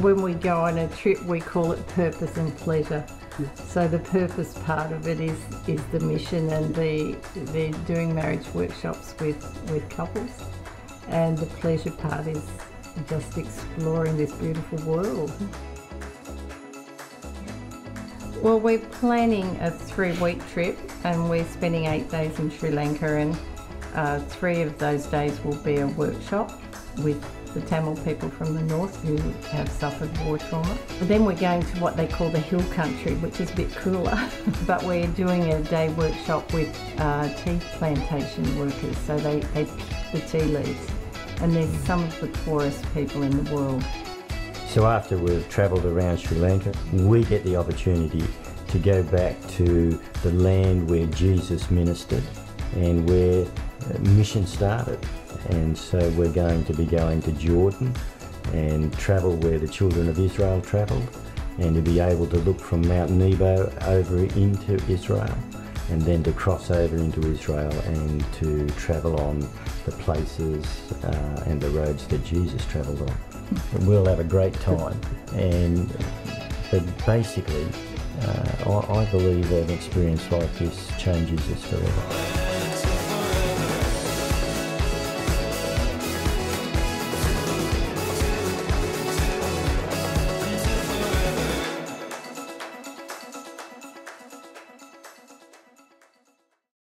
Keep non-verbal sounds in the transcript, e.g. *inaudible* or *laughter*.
when we go on a trip, we call it purpose and pleasure. So the purpose part of it is is the mission and the the doing marriage workshops with with couples, and the pleasure part is just exploring this beautiful world. Well, we're planning a three-week trip, and we're spending eight days in Sri Lanka, and uh, three of those days will be a workshop with the Tamil people from the north who have suffered war trauma. Then we're going to what they call the hill country, which is a bit cooler. *laughs* but we're doing a day workshop with uh, tea plantation workers, so they, they pick the tea leaves. And they're some of the poorest people in the world. So after we've travelled around Sri Lanka, we get the opportunity to go back to the land where Jesus ministered and where mission started. And so we're going to be going to Jordan and travel where the children of Israel travelled and to be able to look from Mount Nebo over into Israel and then to cross over into Israel and to travel on the places uh, and the roads that Jesus travelled on. we'll have a great time and but basically uh, I, I believe that an experience like this changes us forever.